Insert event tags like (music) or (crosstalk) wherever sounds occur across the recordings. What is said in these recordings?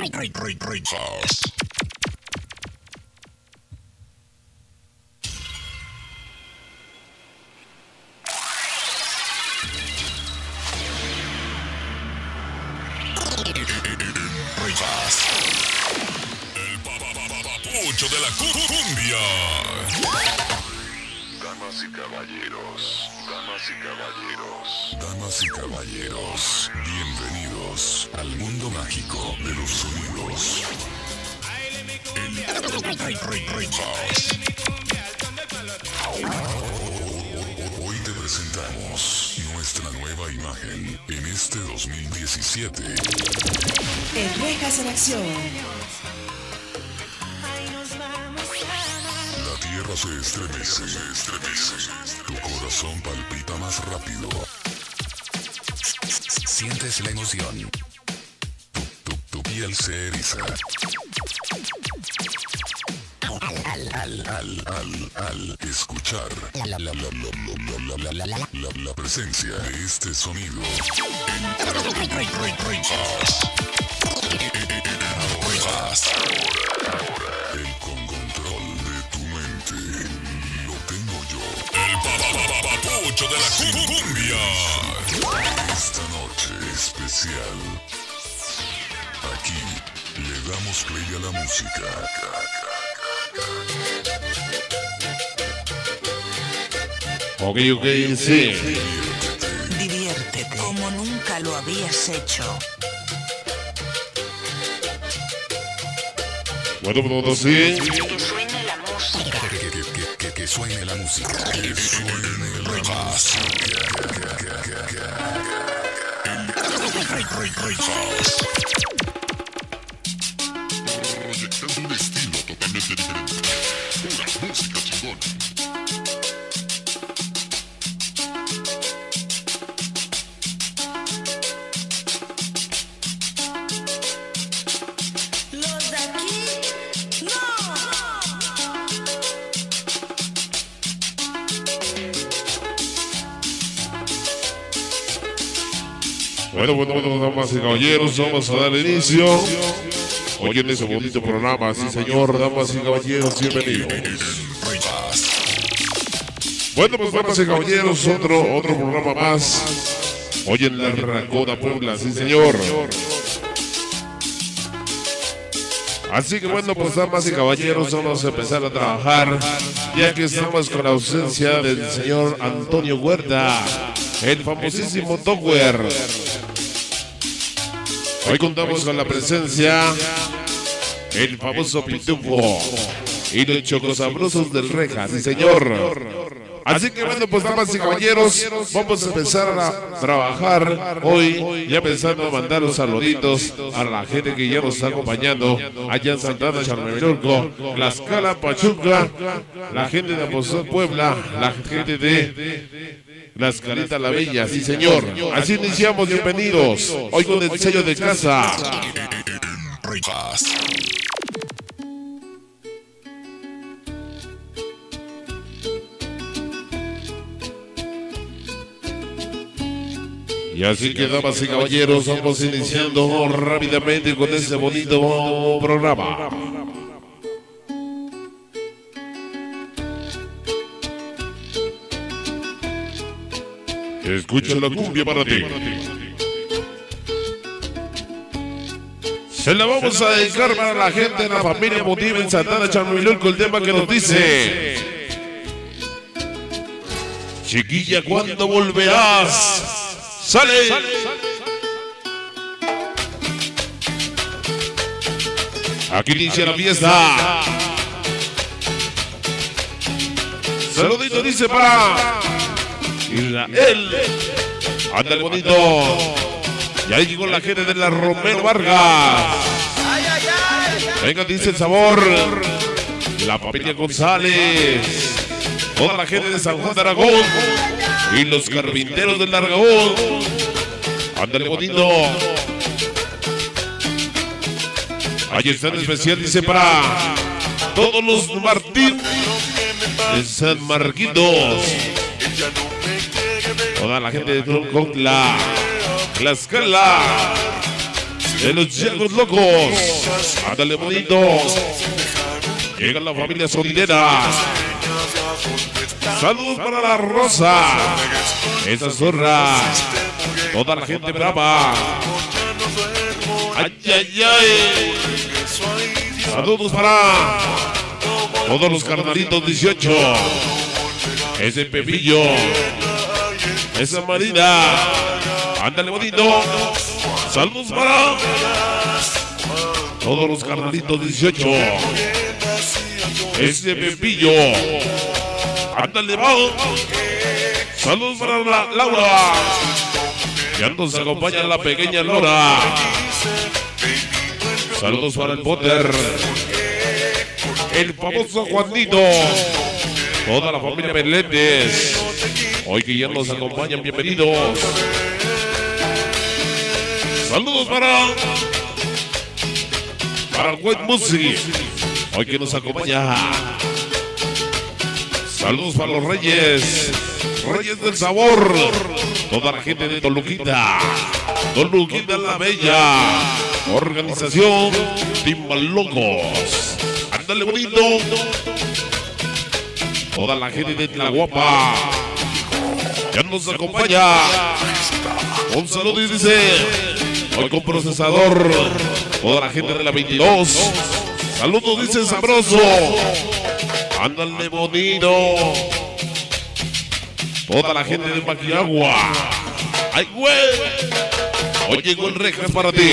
Great, great, great, great, house. Hoy te presentamos nuestra nueva imagen en este 2017. En Rejas en Acción. La tierra se estremece, se estremece. Tu corazón palpita más rápido. Sientes la emoción. Tu, tu, tu piel se eriza al, al, al, al, escuchar la, la, la, la, la, la, presencia de este sonido. El con control de tu mente lo tengo yo. El papapapapucho de la cumbia. Esta noche especial. Aquí le damos play a la música. Ok, ok, sí. Diviértete como nunca lo habías hecho. Bueno, bueno, sí. Que suene la música. Que, que, que, que, que suene la música. Que suene la Proyectando totalmente música. Bueno, bueno, bueno, damas y caballeros, vamos a dar inicio. Hoy en ese bonito programa, sí señor, damas y caballeros, bienvenidos. Bueno, pues damas y caballeros, otro, otro programa más. Hoy en la Racona Puebla, sí señor. Así que bueno, pues damas y caballeros, vamos a empezar a trabajar, ya que estamos con la ausencia del señor Antonio Huerta, el famosísimo Tower. Hoy contamos con la presencia, el famoso Pitufo y los chocosabrosos del Reja, sí señor. Así que bueno, pues damas y caballeros, vamos a empezar a trabajar hoy, ya pensando en mandar los saluditos a la gente que ya nos está acompañando allá en Santana, Charmemirolco, Tlaxcala, Pachuca, la gente de Apostol Puebla, la gente de las Caritas La Bella, sí señor. Así iniciamos, bienvenidos. Hoy con el sello de casa. Y así que, damas y caballeros, vamos iniciando rápidamente con este bonito programa. Escucha la cumbia para ti. Se la vamos a dedicar para la gente de la familia Motiva en Santana Charmilol con el tema que nos dice. Chiquilla, ¿cuándo volverás? ¡Sale! Aquí inicia la fiesta. Saludito dice para Israel. Anda el bonito. Y ahí llegó la gente de la Romero Vargas. Venga, dice el sabor. La familia González. Toda la gente de San Juan de Aragón. Y los carpinteros del Aragón. Ándale bonito. Ahí está en especial, dice para todos los Martín de San Marquitos. Toda la gente de Troncontla, Tlaxcala. de los Llegos Locos. Ándale bonito. Llega la familia sonidera. Saludos para la Rosa. Esa zorra. Toda la gente brava. Ay, ay, ay. Saludos para todos los carnalitos 18. Ese Pepillo. Esa Marina. Ándale bonito. Saludos para todos los carnalitos 18. Ese Pepillo. Ándale, va. Saludos para la Laura. Ya nos acompaña la pequeña Laura. Saludos para el Potter. El famoso Juanito. Toda la familia Meléndez. Hoy que ya nos acompañan, bienvenidos. Saludos para. Para Music. Hoy que nos acompaña. Saludos para los Reyes. Reyes del Sabor. Toda la gente de Toluquita. Toluquita la Bella. Organización Timbalocos. Ándale bonito. Toda la gente de La Ya nos acompaña. Un saludo y dice. Hoy con procesador. Toda la gente de la 22. Saludos, dice sabroso. Ándale bonito. Toda la gente de Maquiagua. ¡Ay, güey! Hoy llegó el rejas para ti.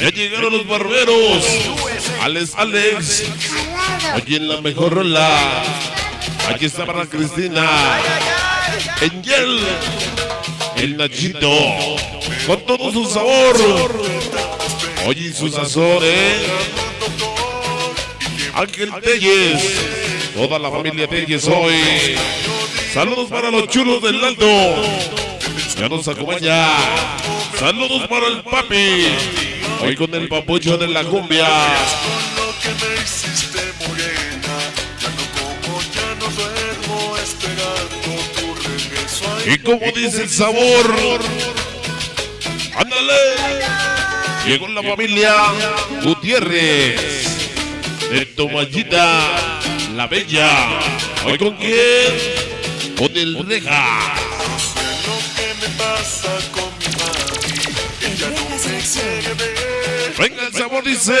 Ya llegaron los barberos. Alex, Alex. Oye, en la mejor rola. Aquí está para Cristina. Angel. El Nachito. Con todo su sabor. Oye, su sazón, ¿eh? Ángel Telles. Toda la familia Telles hoy. Saludos para los chulos del Alto. Ya nos acompaña. Saludos para el papi. Hoy con el papucho de la cumbia. Y como dice el sabor. Ándale. Llegó la familia Gutiérrez. De Tomayita, la Bella. Hoy con quién? Con el Reja. Venga el sabor, dice.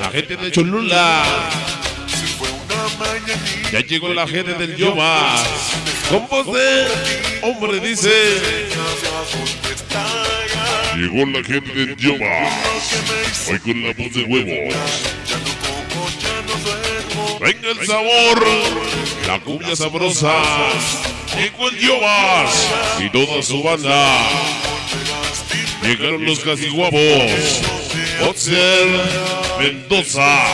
La gente de Cholula. Ya llegó la gente del Yomas. Con voz de hombre, dice. Llegó la gente de Yoma. Hoy con la voz de duermo. Venga el sabor. La cumbia sabrosa. Llegó el Yomas. Y toda su banda. Llegaron los casi guapos. Oxer Mendoza.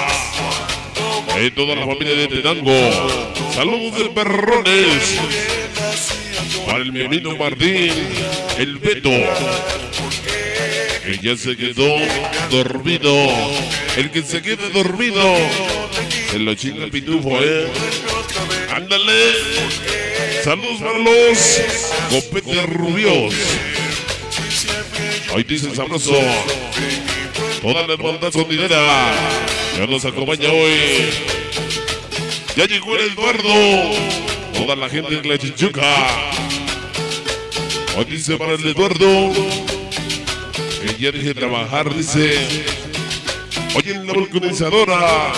Y toda la familia de Tenango. Saludos de perrones. Para el amigo Martín. El Beto. Que ya se quedó dormido. El que se quede dormido. Se lo chinga pitufo, eh. Ándale. Saludos para los copetes rubios. Hoy dice sabroso. Toda la hermandad sonidera. Ya nos acompaña hoy. Ya llegó el Eduardo. Toda la gente de la Chichuca. Hoy dice para el Eduardo. Que ya deje de trabajar, dice. Oye, la vulcanizadora.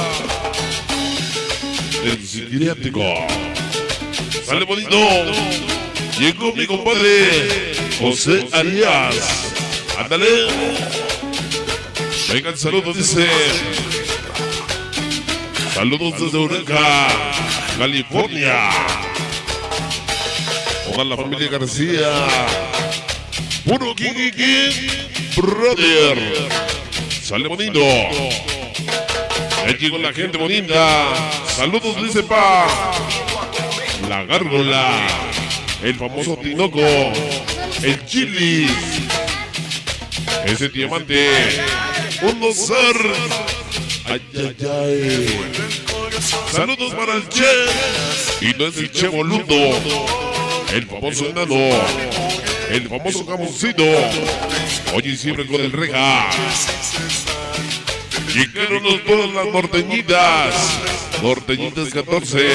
El psiquiátrico. Sale bonito. Llegó mi compadre José Arias. Ándale. Venga el saludo, dice. Saludos desde Eureka, California. Hola la familia García. Puro Kiki Brother. Sale bonito. Ya llegó la gente bonita. Saludos, dice pa. La gárgola. El famoso Tinoco. El chili. Ese diamante. Un dosar. Ay, ay, ay. Saludos para el Che. Y no es el Che Boludo. El famoso enano. el famoso jamoncito. Oye, siempre con el reja. Llegaron todas las norteñitas. Norteñitas 14.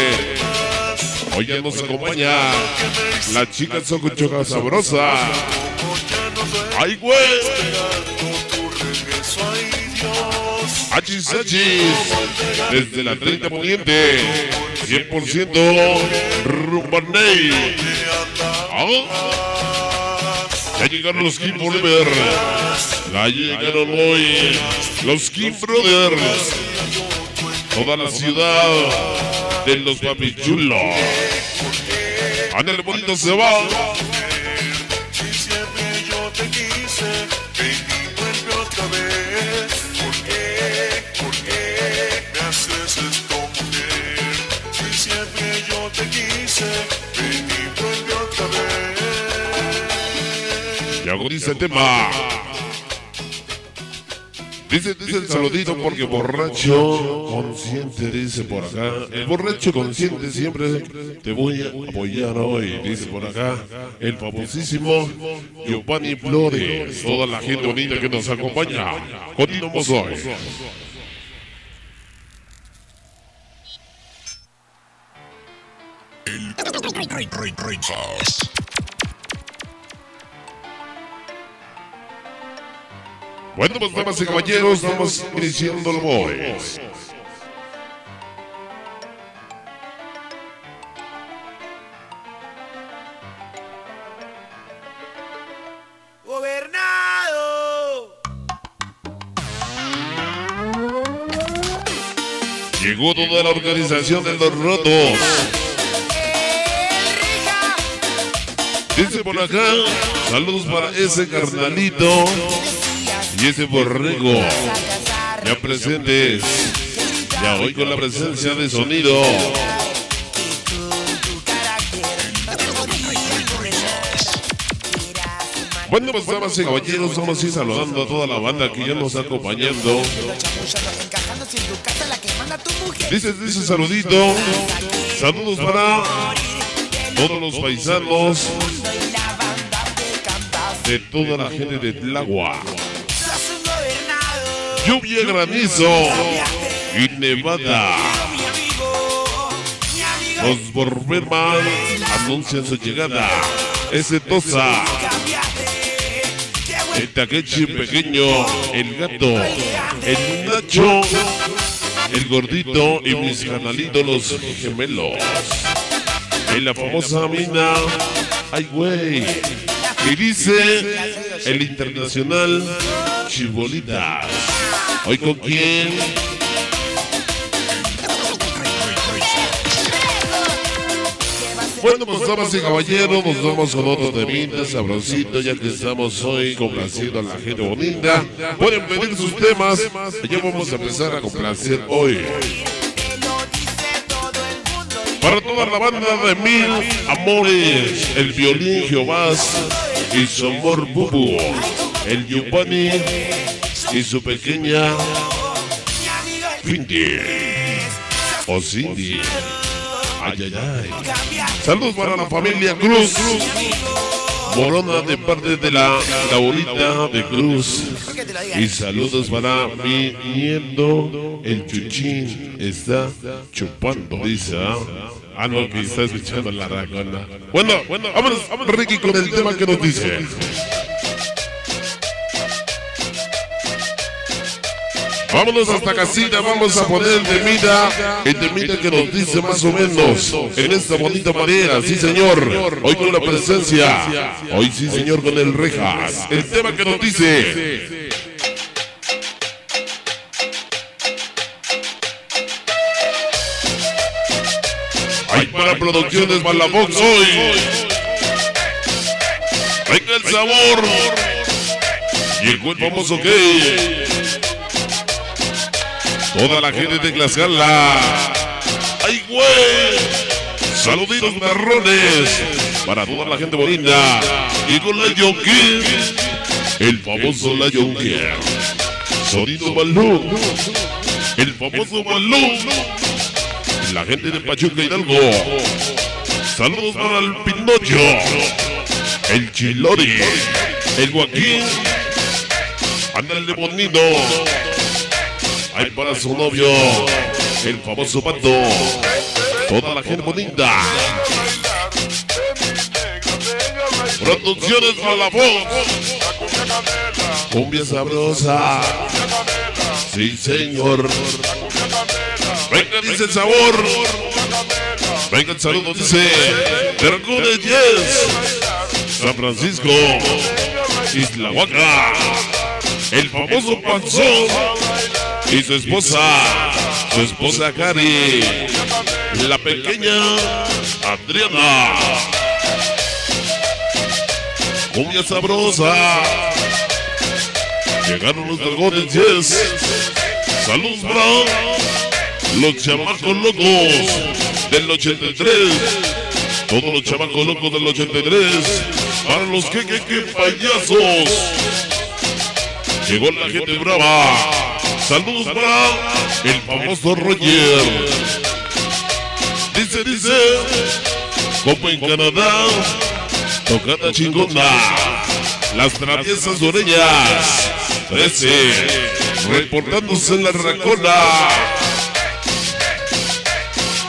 Hoy ya nos acompaña la chica Socochoca Sabrosa. ¡Ay, güey! Hachis, hachis. Desde la 30 Poniente. 100% Rumbaney. Ah. Ya llegaron los King Forever. Ya llegaron hoy los King Brothers. Toda la ciudad de los papichulos. Ándale, bonito se va. Agoniza el tema. Dice, dice el saludito porque borracho consciente, dice por acá. El borracho consciente siempre te voy a apoyar hoy, dice por acá. El famosísimo Giovanni Flores. Toda la gente bonita que nos acompaña. Continuamos hoy. Bueno, pues damas y caballeros, vamos iniciando el boys. Gobernado. Llegó toda la organización de los rotos. Dice por acá, saludos para ese carnalito y ese borrego. Ya presentes, ya hoy con la presencia de sonido. Bueno, pues damas y caballeros, vamos a ir saludando a toda la banda que ya nos está acompañando. Dice, dice saludito. Saludos para todos los paisanos de toda la gente de Tlagua. Lluvia, granizo y nevada. Los Borberman anuncian su llegada. Ese Tosa, el Takechi pequeño, el gato, el Nacho, el gordito y mis canalitos los gemelos. En la famosa mina, ay güey. Y dice el internacional Chibolitas. Hoy con quién? Bueno, pues damas y caballeros, nos vamos con otro temita sabrosito, ya que estamos hoy complaciendo a la gente bonita. Pueden pedir sus temas, ya vamos a empezar a complacer hoy. Para toda la banda de Mil Amores, el violín Jehovás y su amor Bubu, el Yupani y su pequeña Cindy o Cindy. Ay, ay, ay. Saludos para la familia Cruz. Morona de parte de la Laurita de Cruz. Y saludos para mi nieto, el Chuchín. Está chupando, dice. ¿ah? Ah, no, que está escuchando la. Bueno, bueno, vámonos, vámonos, Ricky, con el tema que nos dice. Vámonos hasta casita, vamos a poner el temita, el temita que nos dice más o menos en esta bonita manera, sí señor, hoy con la presencia, hoy sí señor con el Rejas, el tema que nos dice. Hay para producciones Malabox hoy. Venga el sabor. Llegó el famoso gay. Toda la gente de Tlaxcala. ¡Ay, güey! Saluditos marrones para toda la gente bonita. Y con la Yonkin, el famoso la Yonkin. Sonido Balú, el famoso Balú. La gente de Pachuca Hidalgo. Saludos para el Pinocho. el Chilori, el Joaquín, ándale bonito. Hay para su novio, el famoso pato, toda la gente bonita. Producciones voz cumbia sabrosa. Sí, señor. Venga, dice el sabor. Venga el saludo, dice Hercules 10. San Francisco. Isla Huaca. El famoso Panzón. Y su esposa. Su esposa Cari. La pequeña Adriana. Cumbia sabrosa. Llegaron los dragones 10. Salud, bro. Los chamacos locos del 83. Todos los chamacos locos del 83. Para los que, que, que payasos. Llegó la gente brava. Saludos para el famoso Roger. Dice, dice. Como en Canadá. Tocada chingona. Las traviesas orellas. 13. Reportándose en la racona.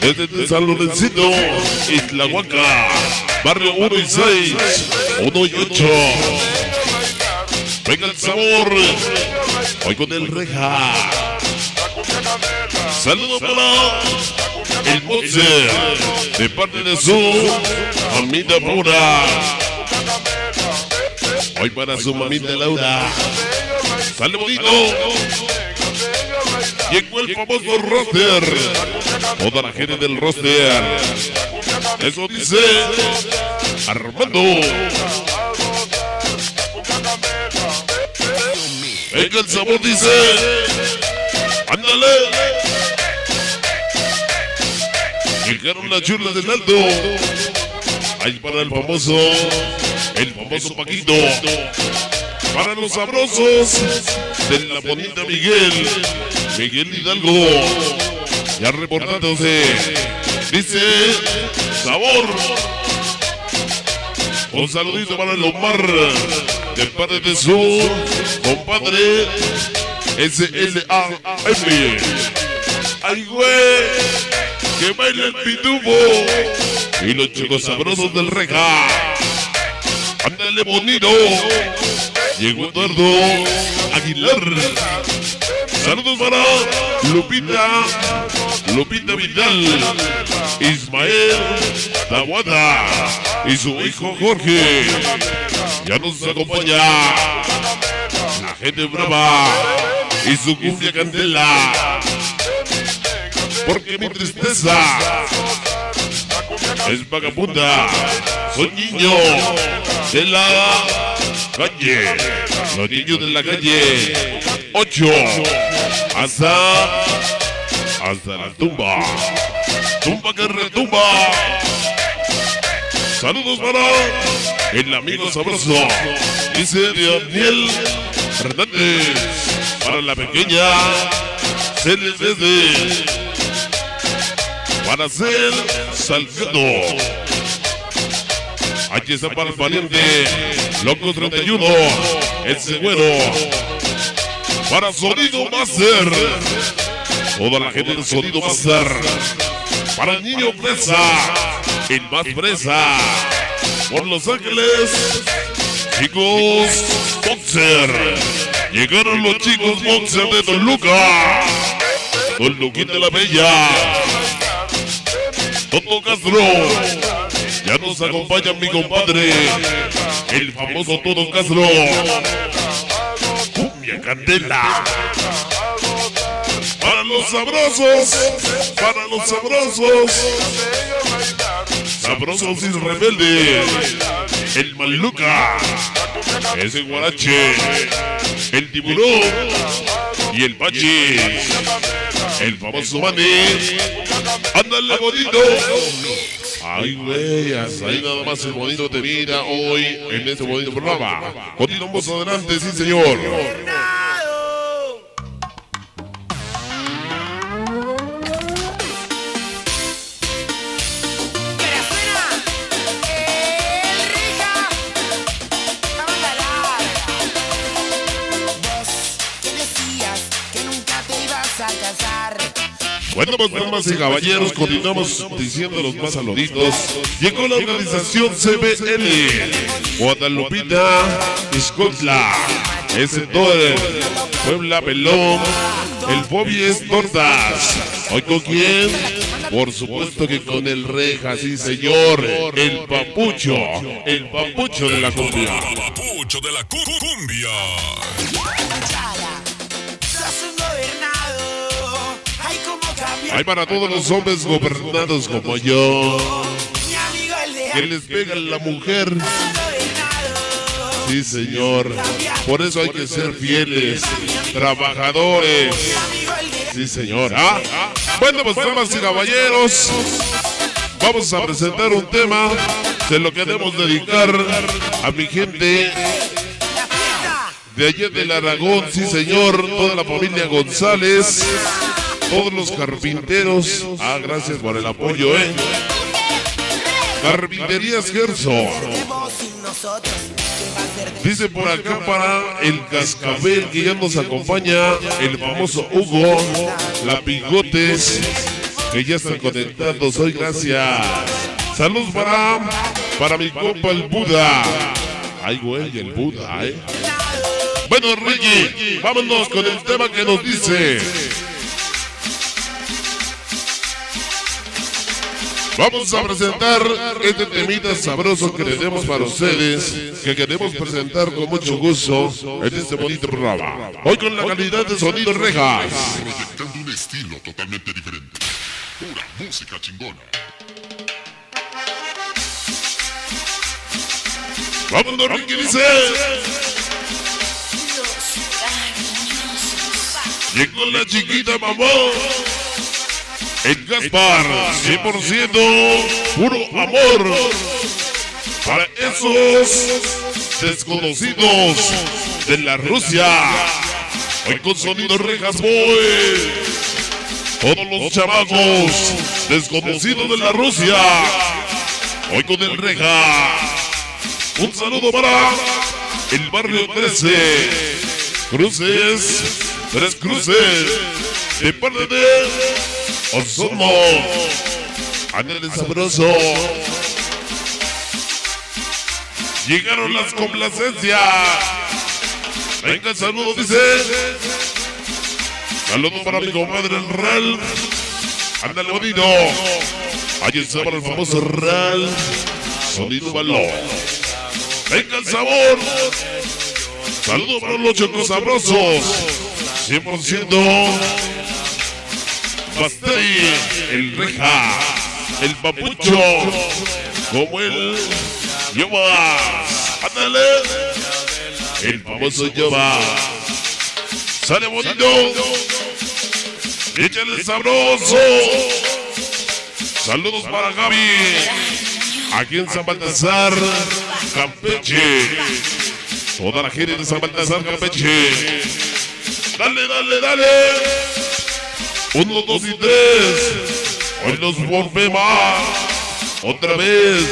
Desde San Lorencito, Islahuaca, Barrio 1 y 6, 1 y 8. Venga el sabor. Hoy con el reja. Saludos para el Mozer, de parte de su mamita pura. Hoy para su mamita Laura. Bonito. Llegó el famoso roster. Toda la gente del roster. Eso dice Armando. Venga el sabor, dice. Ándale. Llegaron las churras del Aldo. Ahí para el famoso, el famoso Paquito. Para los sabrosos de la bonita Miguel, Miguel Hidalgo. Ya reportándose. Dice sabor. Un saludito para el Omar de parte de su compadre S-L-A-M. Ay, güey, que baila el pitufo y los chicos sabrosos del reja. Ándale bonito. Llegó Eduardo Aguilar. Saludos para Lupita, Lupita Vidal, Ismael Tawada y su hijo Jorge. Ya nos acompaña la gente brava y su cumbia candela. Porque mi tristeza es vagabunda. Soy niño de la calle. Los niños de la calle. Ocho. Hasta. Hasta la tumba. Tumba que retumba. Saludos para el amigo sabroso. Dice Daniel Hernández. Para la pequeña desde. Para ser Salgado. Aquí está para el valiente. Loco 31. El seguro. Para Sonido Master. Toda la gente del Sonido Master. Para el niño presa. El más presa. Por Los Ángeles. Chicos Boxer. Llegaron los chicos Boxer de Don Luca. Don Luquín de la Bella. Toto Castro. Ya nos acompaña mi compadre, el famoso Toto Castro. Cumbia Candela. Para los sabrosos, para los sabrosos. Sabrosos y rebeldes. El Maluca. Ese guarache. El tiburón. Y el Pachi. El famoso Mani. Ándale bonito. Ay, güey, ahí nada más el bonito te mira hoy en este bonito programa. Continuamos adelante, sí, señor. Bueno, pues damas y caballeros, continuamos diciendo los más saluditos. Llegó la organización CBL, Guadalupita, Escotla, ese todo Puebla Pelón, el Bobby es Tortas. ¿Hoy con quién? Por supuesto que con el Reja, sí señor, el papucho, el papucho de la cumbia. Papucho de la cu- cu- cumbia. Hay para todos los hombres gobernados como yo, que les pega la mujer. Sí, señor. Por eso hay que ser fieles, trabajadores. Sí, señor. ¿ah? Bueno, pues damas y caballeros, vamos a presentar un tema. Se lo queremos dedicar a mi gente de ayer del Aragón, sí, señor. Toda la familia González, todos los carpinteros. Ah, gracias por el apoyo, ¿eh? Carpinterías Gerson. Vos sin nosotros. ¿Qué va a ser de Dice por acá para el cascabel que ya nos acompaña el famoso Hugo, la Pigotes, que ya están conectados hoy, gracias. Saludos para, para mi compa el Buda. Ay, güey, el Buda, ¿eh? Bueno, Ricky, vámonos con el tema que nos dice. Vamos a presentar este temita sabroso que tenemos para ustedes, que queremos presentar con mucho gusto en este bonito programa. Hoy con la calidad de sonido rejas. Proyectando un estilo totalmente diferente. Pura música chingona. Vámonos, Ricky dice. Llegó la chiquita mamá. El Gaspar, 100% puro amor. Para esos desconocidos de la Rusia. Hoy con sonido rejas boy. Todos los chamacos desconocidos de la Rusia. Hoy con el reja. Un saludo para el barrio 13. Cruces, tres cruces. De parte de Osorno. Ándale sabroso. Llegaron las complacencias. Venga, saludo, dice. Saludo para mi compadre el Ral. Ándale, bonito. Ahí está para el famoso Ral. Sonido balón. Venga el sabor. Saludos para los chocos sabrosos. 100% pastel, el reja, el papucho, como el lleva. Ándale. El famoso lleva. Sale bonito. Échale sabroso. Saludos para Gaby. Aquí en San Baltasar, Campeche. Toda la gente de San Baltasar, Campeche. Dale, dale, dale. Uno, dos y tres. Hoy nos volvemos. Otra vez.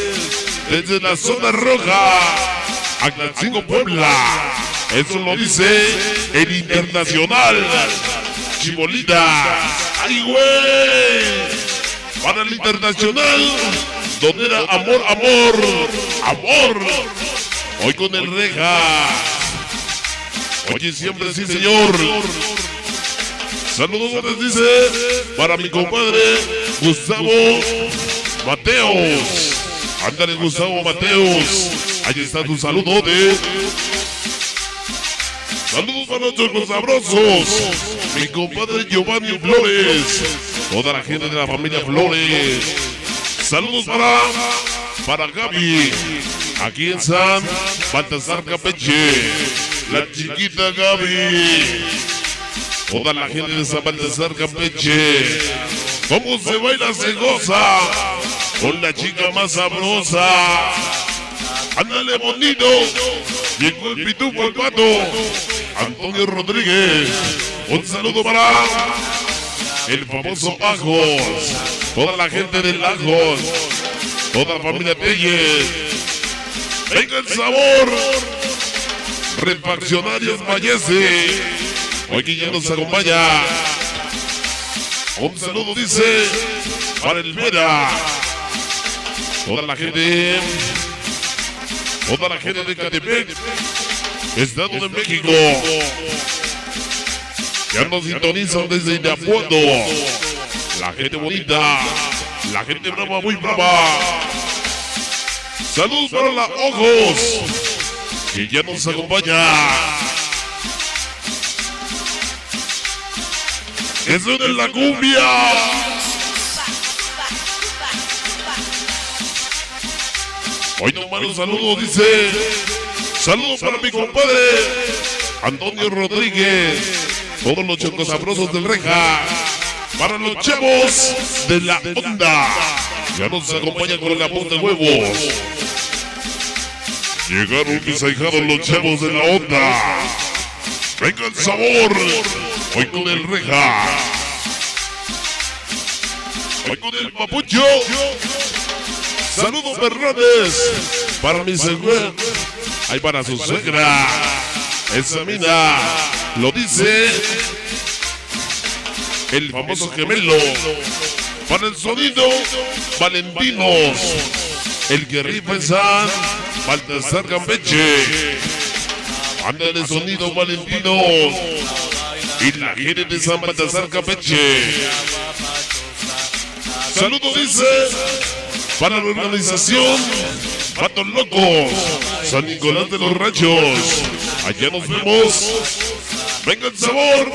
Desde la zona roja. Aclancingo, Puebla. Eso lo dice el internacional. Chibolita. ¡Ay, güey! Para el internacional. Donde era amor, amor. Amor. Hoy con el reja. Oye, siempre sí, señor. Saludos, dice, para mi compadre Gustavo Mateos. Ándale, Gustavo Mateos. Ahí está tu saludo de. Saludos para nuestros sabrosos. Mi compadre Giovanni Flores. Toda la gente de la familia Flores. Saludos para, para Gaby. Aquí en San Baltasar Campeche. La chiquita Gaby. Toda la gente de San Baltasar Campeche. ¿Cómo se baila, se goza? Con la chica más sabrosa. Ándale bonito. Llegó el pitufo el pato. Antonio Rodríguez. Un saludo para el famoso Ajos. Toda la gente del Ajos. Toda la familia Telles. Venga el sabor. Refaccionarios Vallese. Hoy ya nos acompaña. Un saludo dice para el Vera. Toda la gente. Toda la gente de Catepec. Estado de México. Ya nos sintonizan desde Irapuato. La gente bonita. La gente brava, muy brava. Saludos para la Ojos. Que ya nos acompaña. Eso es la cumbia. Hoy nomás un saludo, dice. Saludos para mi compadre Antonio Rodríguez. Todos los chocos sabrosos del Reja. Para los chavos de la onda. Ya nos acompañan con la punta de huevos. Llegaron mis ahijados los chavos de la onda. Venga el sabor. Hoy con el reja. Hoy con el papucho. Saludos Fernández. Para mi suegra. Ahí para su suegra. Esa mina. Lo dice. El famoso gemelo. Para el sonido. Valentinos. El que rifa en San Baltasar Campeche. Anda el sonido Valentino y la gente de San Baltasar Campeche. Saludos dice para la organización Patos Locos, San Nicolás de los Ranchos. Allá nos vemos. Venga el sabor.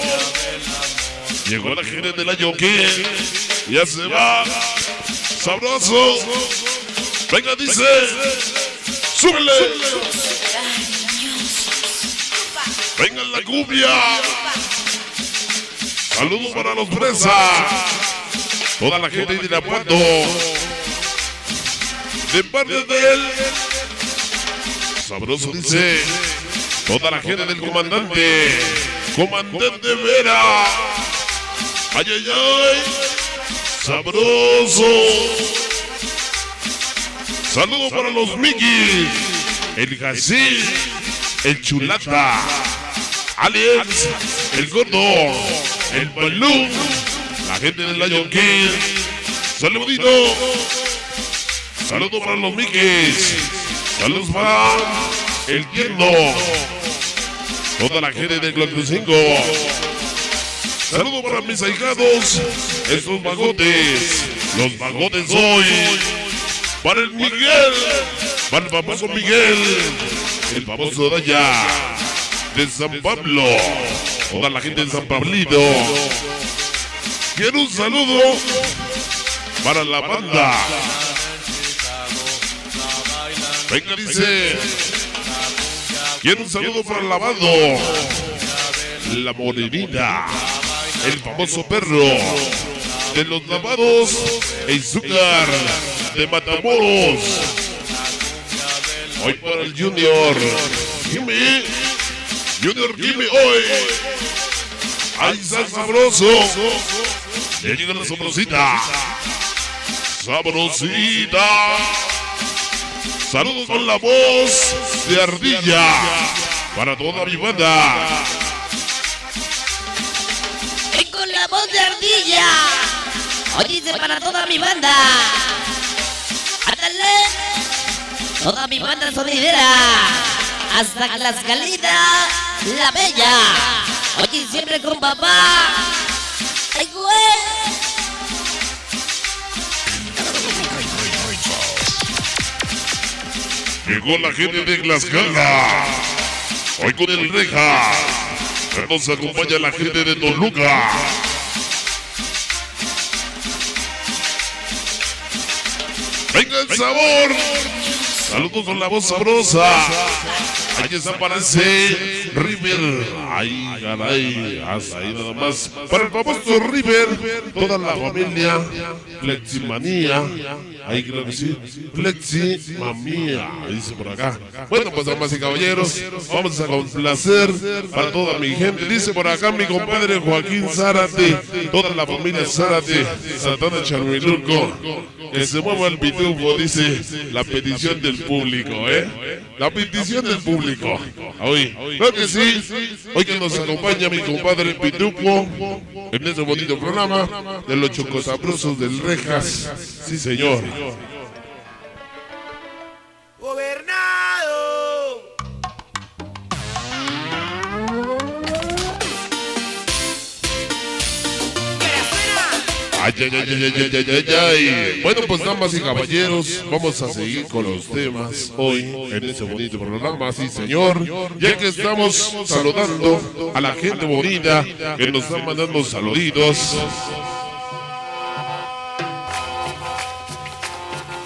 Llegó la gente de la Yoque. Ya se va. Sabroso. Venga, dice. Súbele. Venga la cumbia. Saludos para los presas. Toda la gente de Irapuato. De parte de él. Sabroso dice. Toda la gente del comandante. Comandante Vera. Ay, ay, ay. Sabroso. Saludos para los Mickey. El Gacil. El Chulata. Alex. El Gordo. El Balú. La gente del Lion King. Saludito. Saludos para los Mickeys. Saludos para el Tierno. Toda la gente del Glock 5. Saludos para mis ahijados. Estos magotes. Los magotes hoy. Para el Miguel. Para el famoso Miguel. El famoso de allá. De San Pablo. Toda la gente de San Pablito. Quiero un saludo para la banda. Venga, dice. Quiero un saludo para el lavado. La morenita. El famoso perro. De los lavados. El azúcar. De Matamoros. Hoy para el Junior. Jimmy. Junior Jimmy hoy. ¡Ay, está sabroso! Ya llega la sabrosita. Sabrosita. Saludos con la voz de Ardilla. Para toda mi banda. Y con la voz de ardilla. Oye, para toda mi banda. Ándale. Toda mi banda sonidera. Hasta la escalita, la bella. Oye, siempre con papá. Ay, güey. Llegó la gente de Tlaxcala. Hoy con el Reja. Nos acompaña la gente de Toluca. Venga el sabor. Saludos con la voz sabrosa. Para ese River. Ay, caray. Hasta ahí nada más. Para el famoso River. Toda la familia. Fleximanía. Ahí creo que sí. Flexi, mamía, dice por acá. Bueno, pues damas y caballeros, vamos a complacer para toda mi gente. Dice por acá mi compadre Joaquín Zárate, toda la familia Zárate, Santana Charmilurco. Que se mueva el pitufo, dice la petición del público, ¿eh? La petición del público. Hoy, creo que sí. Hoy que nos acompaña mi compadre Pitufo en este bonito programa de los chocosabrosos del Rejas. Sí, señor. Gobernado. Ay, ay, ay, ay, ay, ay, ay. Bueno, pues damas y caballeros, vamos a seguir con los temas hoy en este bonito programa, sí señor. Ya que estamos saludando a la gente bonita que nos están mandando saluditos.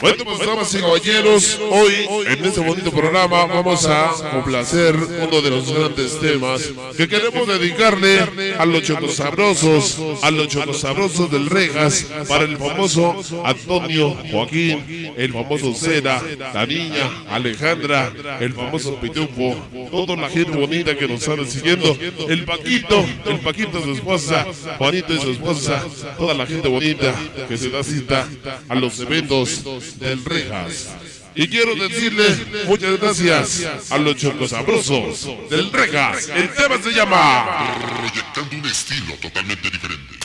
Bueno, pues damas y caballeros, hoy en este bonito programa vamos a complacer uno de los grandes temas que queremos dedicarle a los chocosabrosos, a los chocosabrosos del Regas, para el famoso Antonio Joaquín, el famoso Cera, la niña Alejandra, el famoso Pitufo, toda la gente bonita que nos está siguiendo, el Paquito, el Paquito su esposa, Juanito y su esposa, toda la gente bonita que se da cita a los eventos del Rejas. Y quiero decirle muchas gracias a los chocos sabrosos del Rejas. El tema se llama Proyectando un estilo totalmente diferente.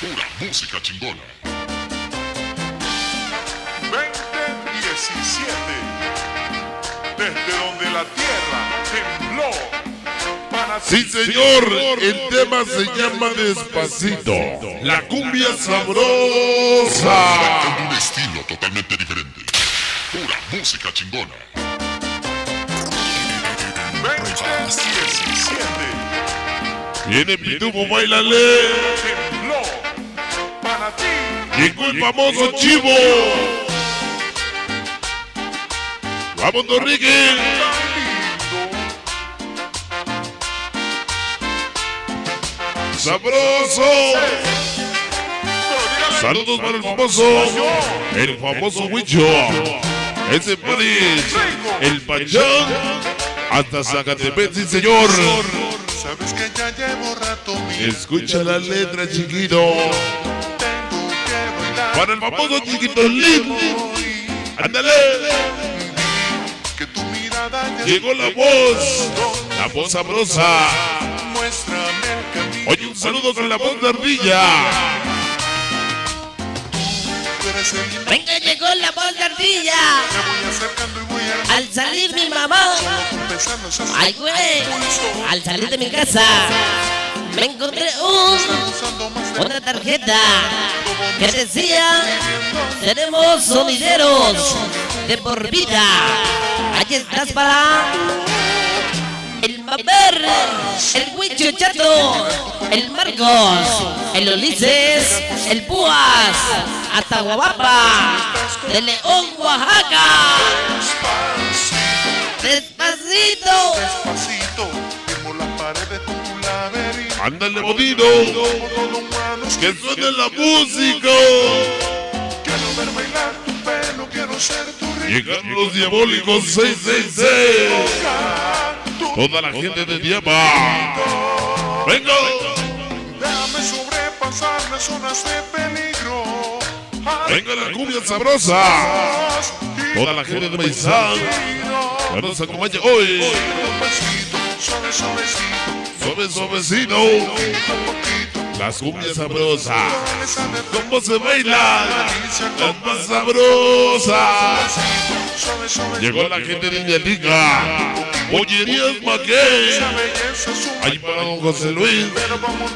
Pura música chingona. 2017. Desde donde la tierra tembló. Para Sí, señor, el tema se llama Despacito. La cumbia sabrosa. Totalmente diferente. Pura música chingona. 2017. Viene Pitufo, bailale. Tembló. Para ti. Llegó el famoso chivo. Vamos, Ricky. Tan lindo. Sabroso. Saludos para el famoso, el famoso Huicho. Ese París, el Pachón, hasta Zacatepec, sí señor. Sabes que ya llevo rato Escucha la letra, chiquito. Para el famoso chiquito lindo. Ándale. Llegó la voz, la voz sabrosa. Oye, un saludo con la voz de ardilla. Venga, llegó la voz de Al salir mi mamá. Ay, güey. Al salir de mi casa. Me encontré una tarjeta que decía, tenemos sonideros de por vida. Aquí estás para el Huicho Chato, el Marcos, el Ulises, el Púas, hasta Guabapa, de León, Oaxaca. Despacito. despacito firmo las paredes con tu laberinto Ándale, bonito. Que suene la música. quiero ver bailar tu pelo quiero ser tu ritmo Llegan los diabólicos 666. Toda la gente de Diaba. Venga. déjame sobrepasar las zonas de peligro Venga la cumbia sabrosa. Toda la gente de Maizán. Que nos acompaña hoy. Suave, suavecito, Suave, suavecito. Las cumbias sabrosas. ¿Cómo se bailan? Las más sabrosas. Llegó la gente de Ñalica. Pollerías Maqué. Ahí para don José Luis.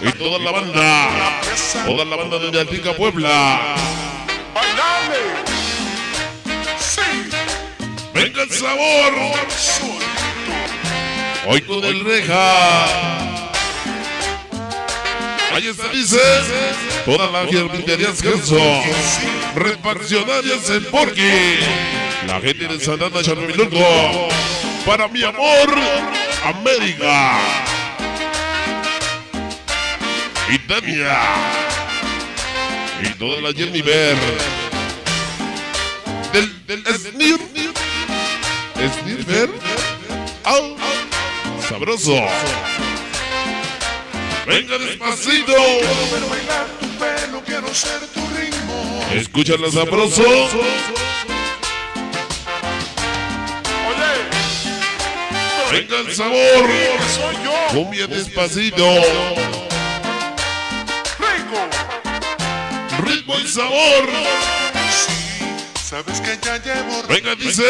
Y toda la banda. Toda la banda de Ñalica, Puebla. Venga el sabor. Hoy con el reja. Ahí está, dice. Toda la carpintería Celso. Refaccionarias el Porqui. La gente de Santana Charmilungo. Para mi amor, América. Y Tania. Y toda la Jennifer. el del Snir. Sniffer. Au. Sabroso. Venga despacito. Quiero ver bailar tu pelo, quiero ser tu ritmo. Escúchala sabroso. Oye, Venga el sabor. soy yo. Cumbia despacito. Rico. Ritmo y sabor. Sí, sabes que ya llevo Venga, dice.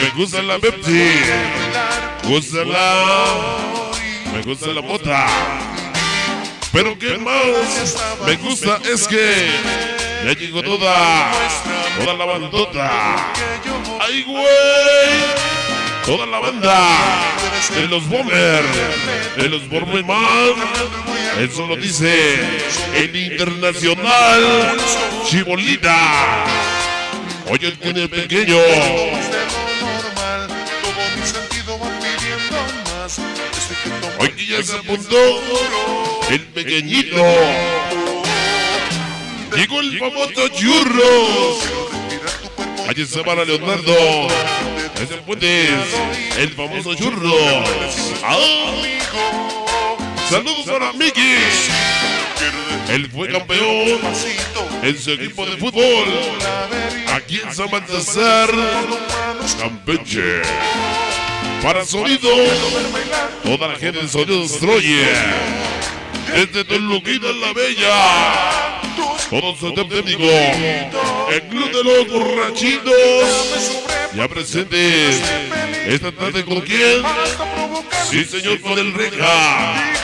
Me gusta la Pepsi. Gusta la. Me gusta la mota. Pero qué más me gusta es que ya llegó toda, toda la bandota. ¡Ay, güey! Toda la banda de los Bomber, de los Bomberman. Eso lo dice el internacional Chibolita. Oye, el tiene pequeño. Se apuntó el pequeñito. Llegó el famoso cuerpo. Allí se va Leonardo. Ese puente es el famoso churros. Ah, Saludos para Miki. Él fue campeón en su equipo de fútbol. Aquí en San Baltasar, Campeche. Para sonido, toda la gente de Sonido Destroyer. Desde Toluquita la Bella. Todo su técnico. El club de los borrachitos. Ya presentes. Esta tarde con quién? Sí, señor, con el Reja.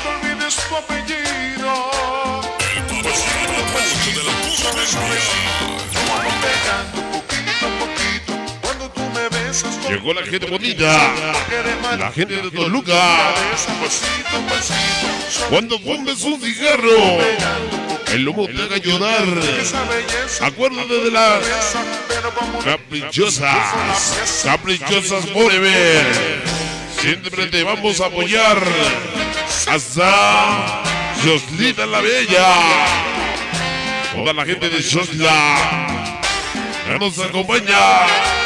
Llegó la gente bonita. La gente de Toluca. Cuando fumes un cigarro, el humo te haga llorar. Acuérdate de las caprichosas, caprichosas forever. Siempre te vamos a apoyar hasta Joslita la Bella. Toda la gente de Josla nos acompaña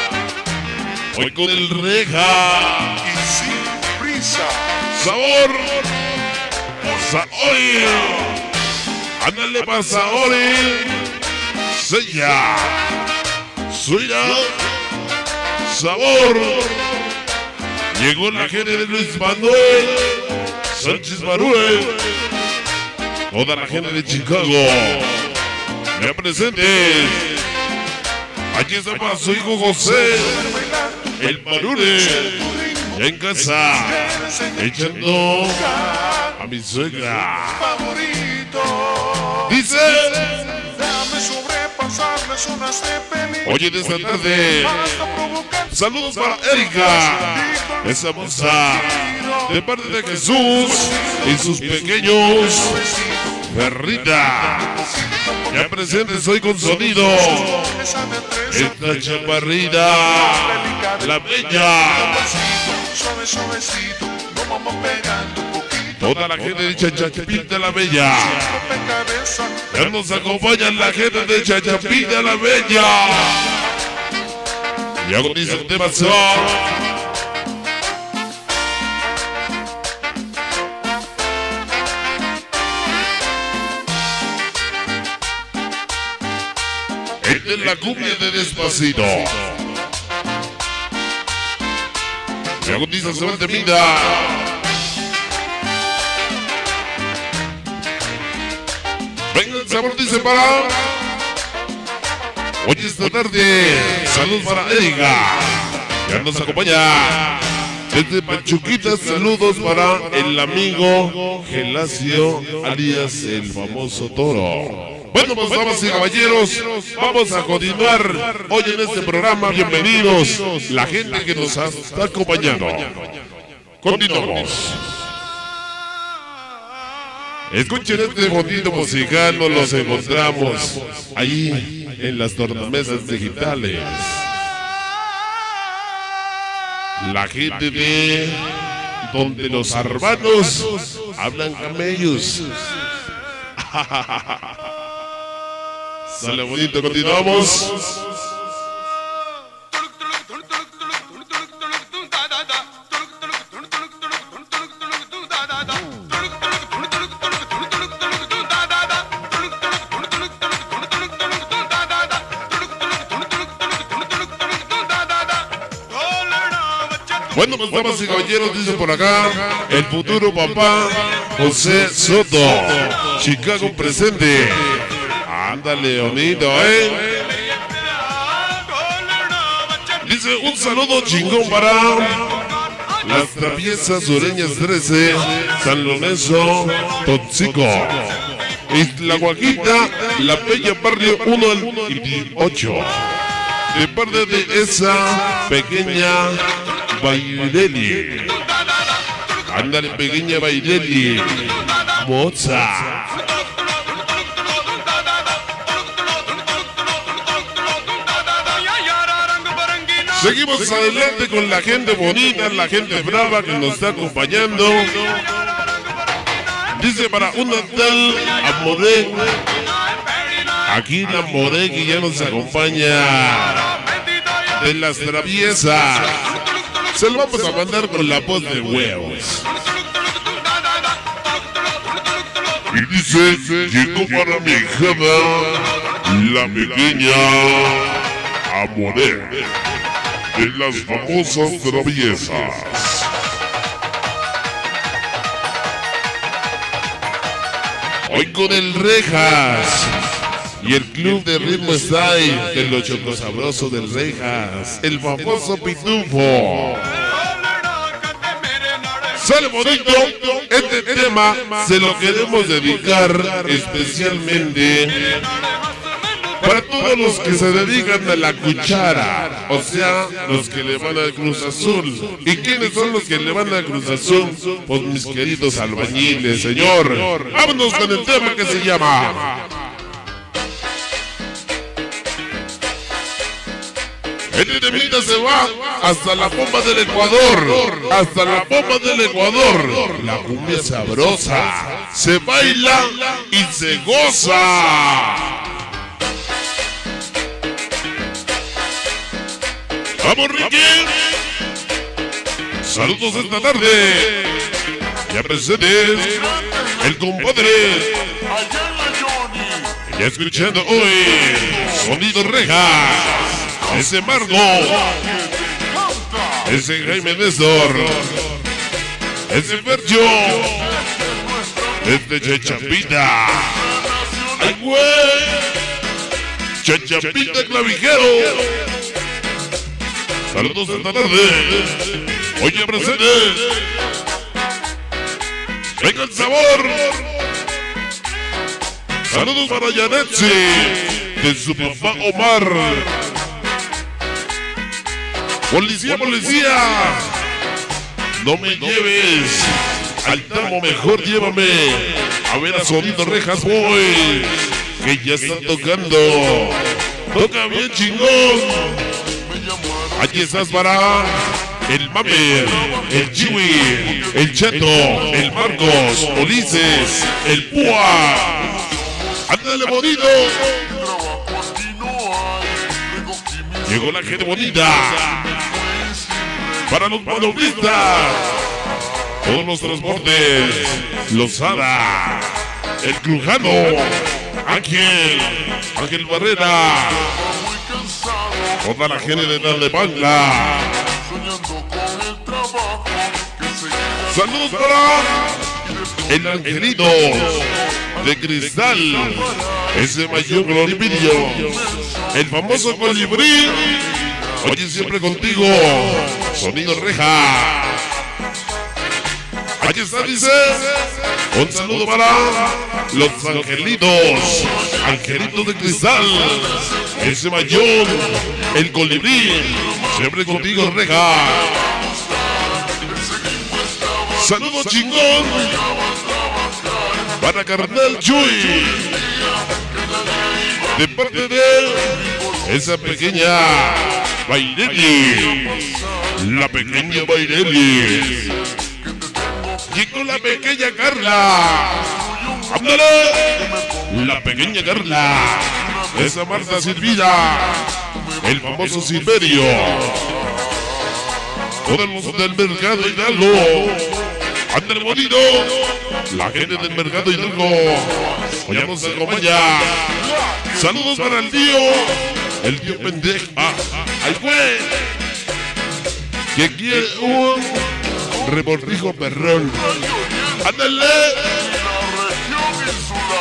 hoy con el Reja. y sin prisa. Sabor, Saori, ándale para Saori, Sella, Suya, Sabor. Llegó la gente de Luis Manuel, Sánchez Maruel, toda la gente de Chicago. Me presentes. Aquí está para su hijo José, el Marure, ya en casa, echando a mi suegra. Dice, oye, de esta tarde, saludos para Erika, esa moza, de parte de Jesús y sus pequeños perritas. Ya presentes hoy con sonido, de esta chaparrita, la bella. Un. Toda la gente de Chachapita la Bella. Ya nos acompañan la gente de Chachapita la Bella. Y agoniza el tema son. Es la cumbia de Despacito. Y agoniza se va el temida. Venga el sabor para. Hoy esta tarde, saludos para Erika. Ya nos acompaña. Desde Pachuquita, saludos para el amigo Gelacio, alias el famoso toro. Bueno, pues damas y caballeros, vamos a continuar hoy en este programa. Bienvenidos, la gente que nos está acompañando. Continuamos. Escuchen este bonito musical, nos los encontramos ahí en las tornamesas digitales. La gente de donde los hermanos hablan camellos. (laughs) Sale bonito, continuamos. Bueno, pues damas y caballeros, dice por acá el futuro papá José Soto, Chicago presente. Ándale, ¿eh? Dice un saludo chingón para las traviesas sureñas 13, San Lorenzo, Toxico. Y la Guajita, la Bella Barrio 1 al 8. De parte de esa pequeña Baileli. Ándale, pequeña Baileli. Moza. Seguimos adelante con la gente bonita, la gente brava que nos está acompañando. Dice para una tal Amoré. Aquí la Amoré que ya nos acompaña de las traviesas. Se lo vamos a mandar con la voz de huevos. Y dice, llegó para mi hijada la pequeña Amoré de las famosas traviesas. Hoy con el Rejas y el club de ritmo style de los chocos sabrosos del Rejas, el famoso Pitufo. Sale bonito, este tema se lo queremos dedicar especialmente para todos los que se dedican a la cuchara, o sea, los que le van al Cruz Azul. ¿Y quiénes son los que le van al Cruz Azul? Pues mis queridos albañiles, señor. Vámonos con el tema que se llama. Este temita se va hasta la bomba del Ecuador, hasta la bomba del Ecuador. La cumbia sabrosa, se baila y se goza. ¡Vamos, Ricky! Saludos esta tarde. Ya presentes el compadre. Ya escuchando hoy Sonido Reja. Ese Margo. Ese Jaime Néstor. Ese Fercho. Este Chachapita. ¡Ay, güey! Chachapita Clavijero. Saludos esta tarde. Oye, presente. Venga el sabor. Saludos para Yanetsi. De su papá Omar. Policía, policía. No me lleves al tamo, mejor llévame a ver a Sonido Rejas Boy. Que ya están tocando. Toca bien chingón. Aquí estás para el Mame, el Chiwi, el Cheto, el Marcos, Ulises, el Púa. ¡Ándale bonito! Llegó la gente bonita. Para los manobristas. Todos los transportes. Los Ada. El Crujano. Ángel. Ángel Barrera. Toda la gente de la Bangla. Saludos para el angelito de cristal. Ese mayor gloribillo. El famoso colibrí. Oye, siempre contigo. Sonido reja. Aquí está, dice. Un saludo para los angelitos. Angelitos de cristal. Ese mayor. El colibrí. Siempre contigo, reja. Saludos chingón. Para Carnal Chuy. De parte de esa pequeña Baireli. La pequeña Baireli. Llegó la pequeña Carla. ¡Ándale! La pequeña Carla. Esa Marta Silvira. El famoso Silverio. Todos los del mercado Hidalgo. Ándale bonito. La gente del mercado Hidalgo. Hoy nos acompaña. Saludos para el tío. El tío pendejo. Ah, ¡Ay, güey! que quiere un rebordijo perrón. ¡Ándale!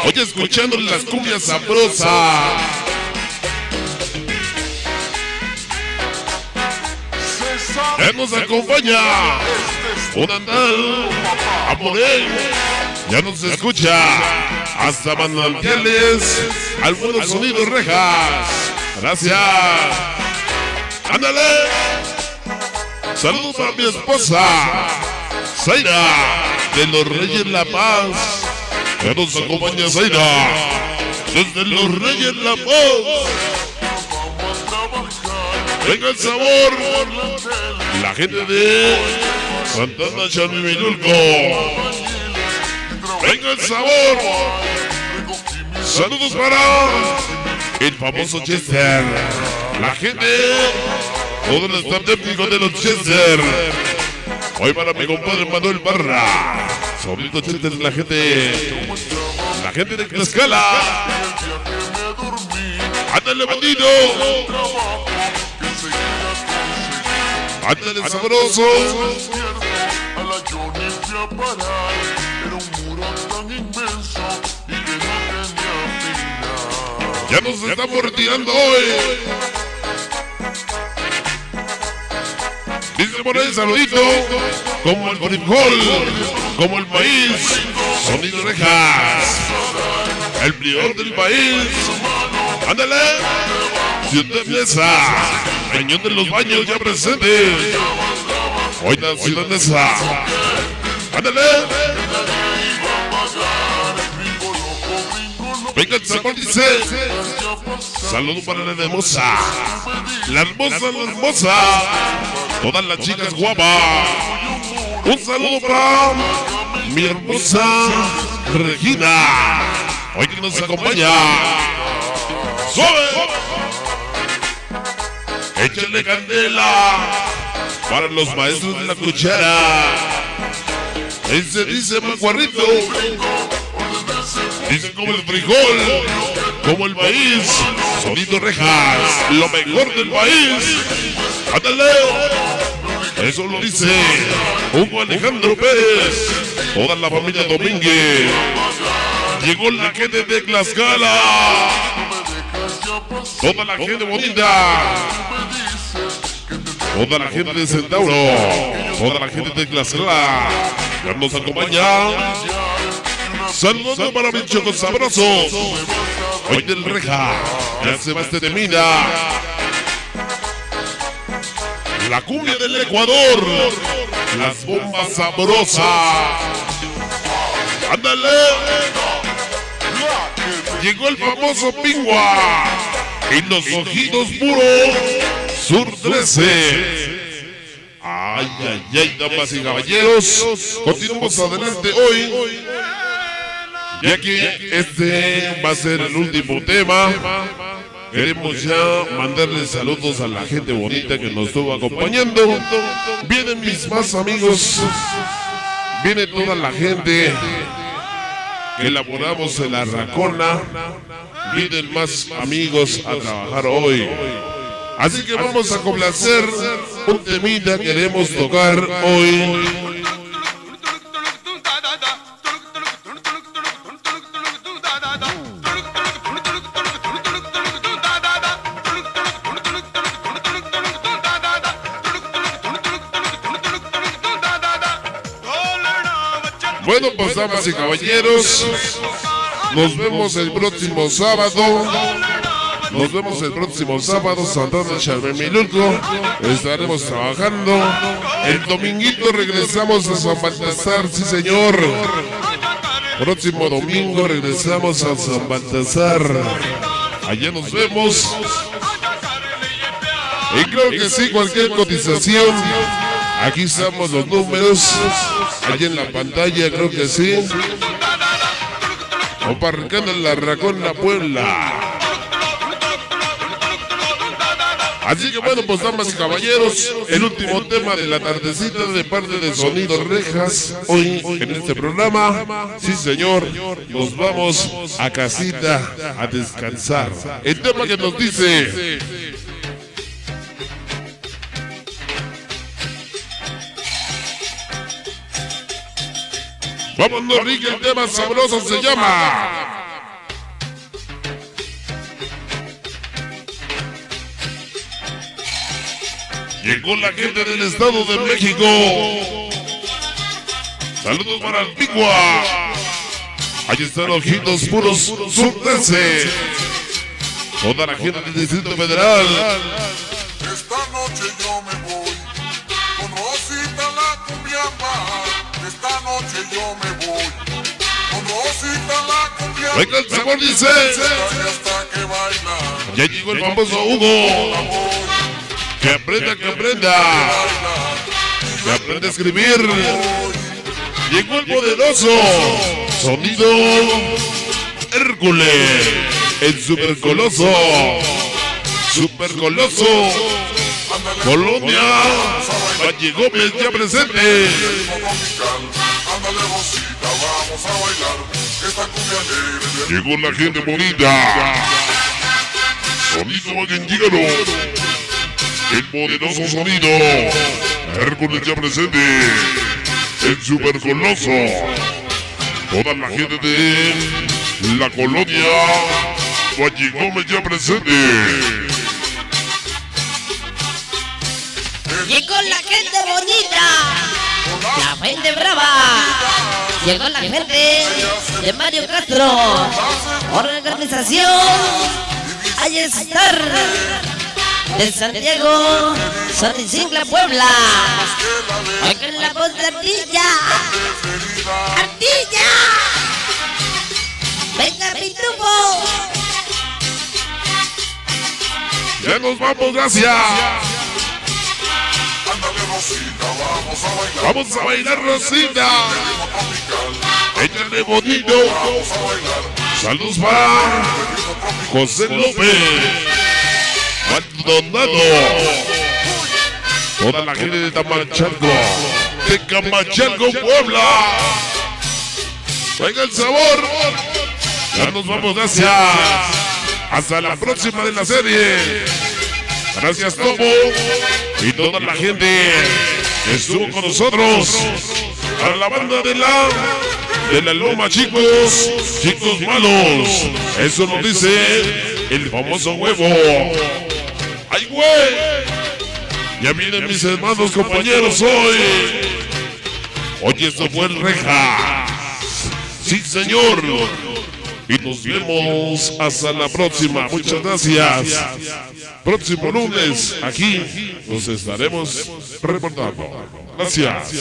Oye, escuchando las cumbias sabrosas. Nos acompaña un andal a Morel. Ya nos escucha hasta Manantiales, al buenos sonidos rejas. Gracias. Ándale. Saludos para mi esposa, Zaira, de los Reyes La Paz. Ya nos acompaña Zaira, desde los Reyes La Paz. Venga el sabor. La gente de Santana Chanimilulco. Venga el sabor. Saludos para el famoso Chester. La gente, el staff técnico de los Chester. Hoy para mi compadre Manuel Barra. Sobrino Chester, la gente, la gente de Tlaxcala. Ándale, bandido. Ándale, sabroso. Ya nos estamos retirando hoy. Dice por ahí saludito, como el frijol, como el maíz, sonido rejas, el prior del país. Ándale, de mesa, cañón de los baños ya presente. Hoy la ciudad de esa. Ándale. Venga, el sabor dice. Saludo para la hermosa. La hermosa, la hermosa. Todas las chicas guapas. Un saludo para mi hermosa Regina. Hoy que nos acompaña. ¡Suave! Échale candela para los maestros de la cuchara. Ese dice macuarrito. Dice como el frijol, como el maíz, sonido rejas, lo mejor del país. ¡Ándale! Eso lo dice Hugo Alejandro Pérez, toda la familia Domínguez. Llegó la gente de Tlaxcala, toda la gente bonita, toda la gente de Centauro, toda la gente de Tlaxcala. Ya nos acompaña. Saludos para mi choco sabroso. Hoy del reja. Ya se va este termina. La cumbia del Ecuador. Las bombas sabrosas. Ándale. Llegó el famoso pingua. Y los ojitos puros. Sur 13. Ay, ay, ay, damas y caballeros. Continuamos adelante hoy. Ya que este va a ser el último tema, queremos ya mandarles saludos a la gente bonita que nos estuvo acompañando. Vienen mis más amigos, viene toda la gente que elaboramos en la Racona. Vienen más amigos a trabajar hoy. Así que vamos a complacer un temita que queremos tocar hoy. Bueno, pues y caballeros, nos vemos el próximo sábado. Nos vemos el próximo sábado, Santana Charmemilulco. Estaremos trabajando. El dominguito regresamos a San Baltasar, sí señor. Próximo domingo regresamos a San Baltasar. Allá nos vemos. Y creo que sí, cualquier cotización. Aquí estamos los números. Allí en la pantalla, creo que sí. Oparcando en la Racona Puebla. Así que bueno, pues damas y caballeros, el último tema de la tardecita de parte de Sonido Rejas, hoy en este programa, sí señor, nos vamos a casita a descansar. El tema que nos dice... Vámonos, Ricky, el tema sabroso se llama. Llegó la gente del Estado de México. Saludos para Antigua. Allí están ojitos puros surdense. Toda la gente del Distrito Federal. Esta noche yo me voy Esta noche yo me voy con Rosita la. Venga el sabor, dice. Y hasta que baila, Ya llegó el famoso Hugo. Que aprenda, que aprenda. Que aprenda a escribir. Llegó el poderoso sonido Hércules. El supercoloso. Supercoloso. Colonia. Valle Gómez ya presente. Llegó la gente bonita. Sonido Valle El poderoso sonido. Hércules ya presente. El supercoloso. Toda la gente de la colonia Valle Gómez ya presente. Llegó la gente bonita. La gente brava. Llegó la gente de Mario Castro. Organización. Ahí estar. De Santiago. San Isidro, Puebla. Oigan la voz de Ardilla. Ardilla. Venga, pitufo. Ya nos vamos, gracias. Vamos a bailar. Rosita. Échale bonito. Vamos. Saludos para José López. Maldonado. Toda la gente de Tamachalco. De Camachalco, Puebla. Venga el sabor. Ya nos vamos, gracias. Hasta la próxima de la serie. Gracias, Topo. Y toda la gente que estuvo con nosotros. A la banda de la de la Loma, chicos. Chicos malos. Eso nos dice el famoso huevo. ¡Ay, güey! Ya vienen mis hermanos compañeros hoy. Oye, esto fue el Reja. Sí, señor. Y nos vemos hasta la próxima. Muchas gracias. Próximo lunes, aquí nos estaremos reportando. Gracias.